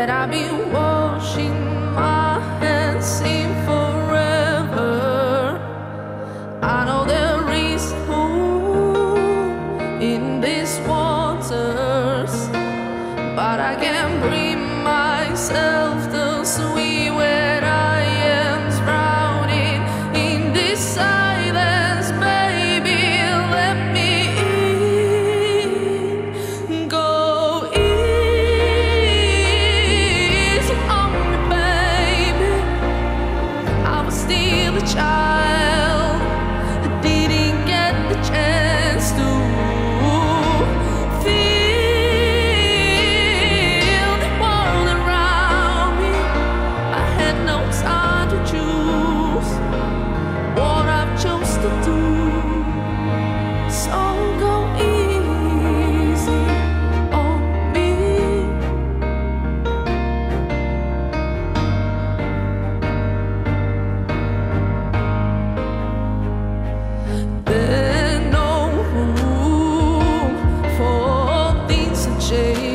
that I'll be washing my shade.